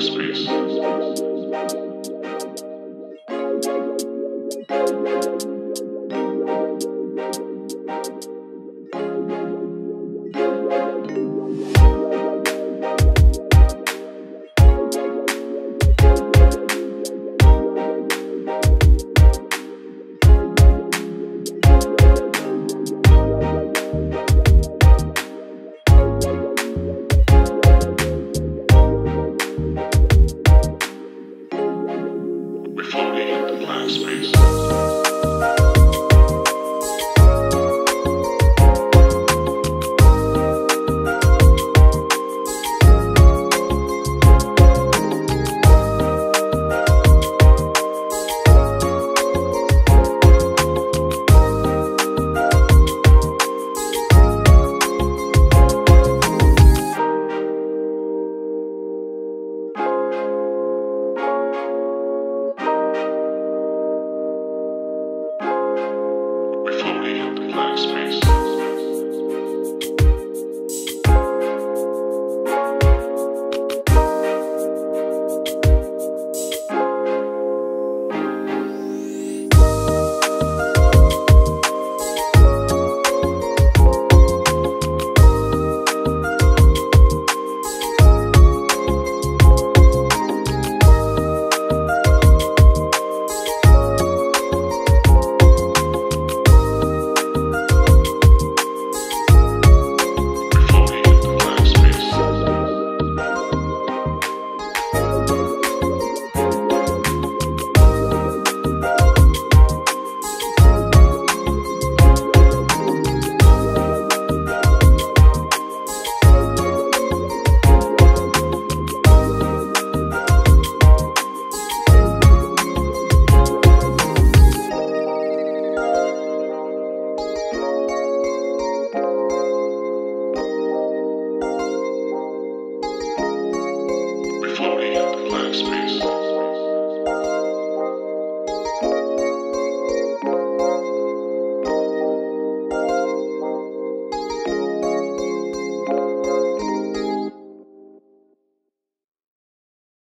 space. Christmas.